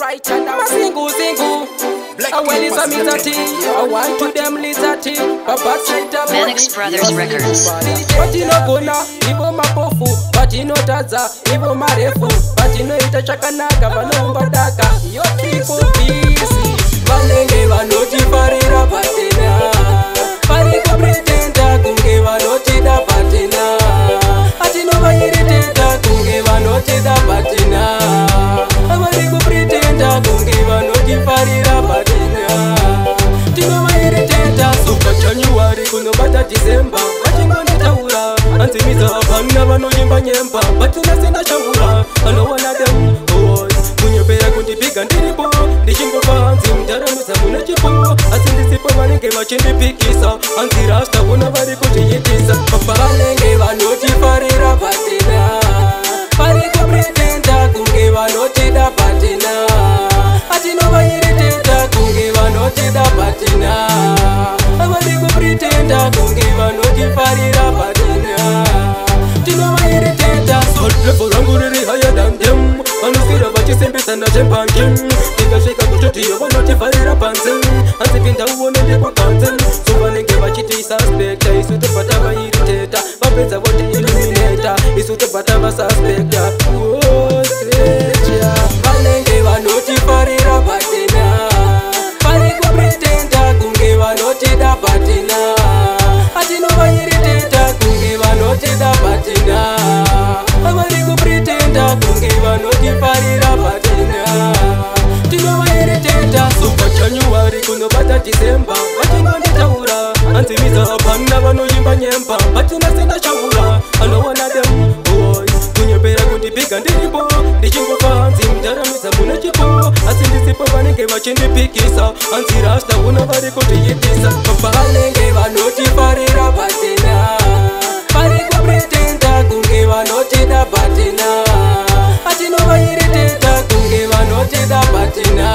right and I'm a single single A well is a meter tea A one to them liter tea A bad shit a But you know gonna Ibo ma pofu But you know taza Ibo ma refu But you know ita chakanaka Vano umba daka vanotsimidza vanuna vanoimba nyemba vatinasina shangura vanowana demboi munyopera kundipiga ndiripo ndichingova hanzi mudharamisa mune chipo asi ndisipo vanenge vachindipikisa hanzi rasta kuna vari kuchiyitisa vanenge vanotifarira vati higher than them vanofira vachisimbisana chepanje tikasvika kuchotiyo vanotivharira panze asi pinda uonende kwapanze so vanenge vachitiisaspekta isu tobva tavairiteta vapedza voti iluineta isu tobva tavasaspekta vange vanotifarira patenda tinovaereteta suka janyuwari kunobata dhisemba vatinonditaura anzimisa vapanda vanoyimba nyemba vatinasenda chaura anowana them boys kunyepera kundipiga ndiripo ndichingopa hanzi mundaramisa mune chipo asi ndisipo vanenge vachindipikisa hanzi rasta unovari kutiyitisa vanenge vano nothing